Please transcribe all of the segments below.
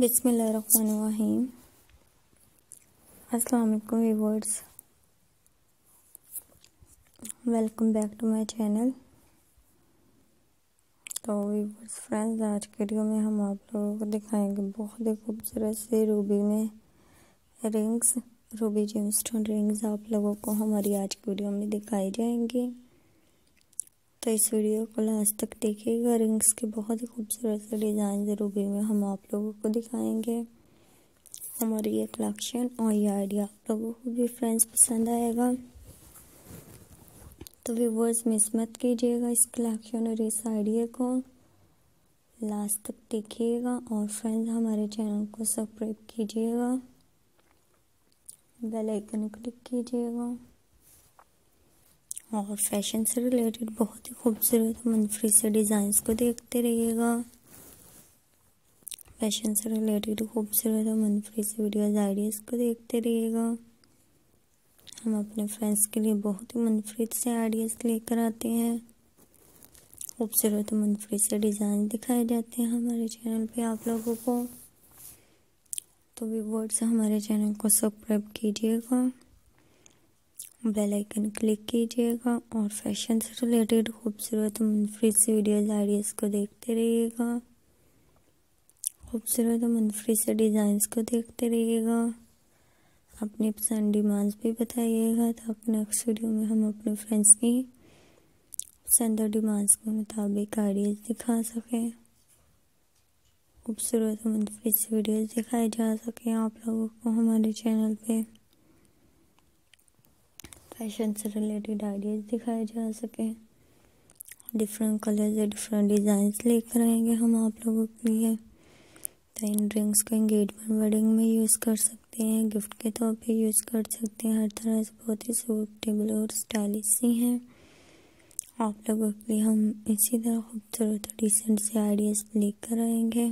बिस्मिल्लाहिर्रहमानिर्रहीम। अस्सलाम वालेकुम viewers. Welcome back to my channel. तो व्यूवर्स, फ्रेंड्स, आज के वीडियो में हम आप लोगों को दिखाएँगे बहुत ही खूबसूरत से रूबी में रिंग्स, रूबी जेमस्टोन रिंग्स आप लोगों को हमारी आज की वीडियो में दिखाई जाएँगी। तो इस वीडियो को लास्ट तक देखिएगा। रिंग्स के बहुत ही खूबसूरत से डिज़ाइन रूबी में हम आप लोगों को दिखाएँगे। हमारी ये कलेक्शन और ये आइडिया आप लोगों को भी फ्रेंड्स पसंद आएगा। तो व्यूवर्स, मिस मत कीजिएगा इस कलेक्शन और इस आइडिया को। लास्ट तक देखिएगा और फ्रेंड्स, हमारे चैनल को सब्सक्राइब कीजिएगा। बेल आइकन क्लिक कीजिएगा। और फ़ैशन से रिलेटेड बहुत ही खूबसूरत मनफरी से डिज़ाइंस को देखते रहिएगा। फ़ैशन से रिलेटेड खूबसूरत और मनफरी से वीडियोस आइडियाज़ को देखते रहिएगा। हम अपने फ्रेंड्स के लिए बहुत ही मनफरीद से आइडियाज़ लेकर आते हैं। खूबसूरत मनफरी से डिज़ाइन दिखाए जाते हैं हमारे चैनल पे आप लोगों को। तो व्यूवर्ड्स हमारे चैनल को सब्सक्राइब कीजिएगा। बेल आइकन क्लिक कीजिएगा और फ़ैशन से रिलेटेड खूबसूरत मुनफरद वीडियोस, आइडियाज़ को देखते रहिएगा। खूबसूरत मुनफरद से डिज़ाइंस को देखते रहिएगा। अपनी पसंद डिमांड्स भी बताइएगा ताकि नेक्स्ट वीडियो में हम अपने फ्रेंड्स की पसंद और डिमांड्स के मुताबिक आइडियाज़ दिखा सकें। खूबसूरत मुनफरद से वीडियोस दिखाए जा सकें आप लोगों को हमारे चैनल पे। फ़ैशन से रिलेटेड आइडियाज़ दिखाए जा सकें। डिफरेंट कलर्स या डिफरेंट डिज़ाइंस लेकर आएँगे हम आप लोगों के लिए। तो इन ड्रिंक्स को इंगेजमेंट वेडिंग में यूज़ कर सकते हैं गिफ्ट के तौर पे यूज़ कर सकते हैं। हर तरह से बहुत ही सूटेबल और स्टाइलिश ही हैं। आप लोगों के लिए हम इसी तरह खूबसूरत और डिसेंट से आइडियाज़ लेकर आएँगे।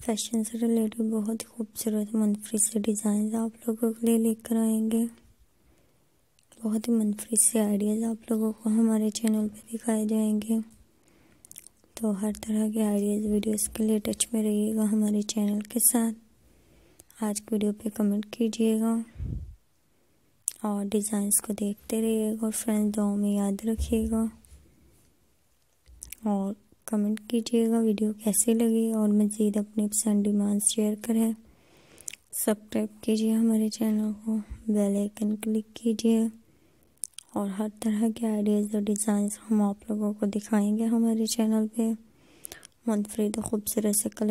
फ़ैशन से रिलेटेड बहुत ही खूबसूरत मनफरी से डिज़ाइन आप लोगों के लिए लेकर आएँगे। बहुत ही मनफरी से आइडियाज़ आप लोगों को हमारे चैनल पे दिखाए जाएँगे। तो हर तरह के आइडियाज़ वीडियोस के लिए टच में रहिएगा हमारे चैनल के साथ। आज की वीडियो पे कमेंट कीजिएगा और डिज़ाइंस को देखते रहिएगा और फ्रेंड्स दो में याद रखिएगा। और कमेंट कीजिएगा वीडियो कैसी लगी और मज़ीद अपनी पसंद डिमांड शेयर करें। सब्सक्राइब कीजिए हमारे चैनल को बेल आइकन क्लिक कीजिए। और हर तरह के आइडियाज़ और डिज़ाइंस हम आप लोगों को दिखाएँगे हमारे चैनल पे। मुनफरद खूबसूरत से कलर